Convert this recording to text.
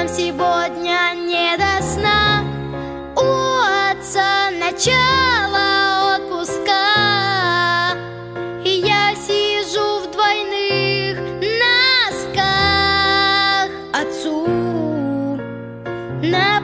нам сегодня не до сна. У отца начало отпуска. И я сижу в двойных носках. Отцу на